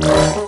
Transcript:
Música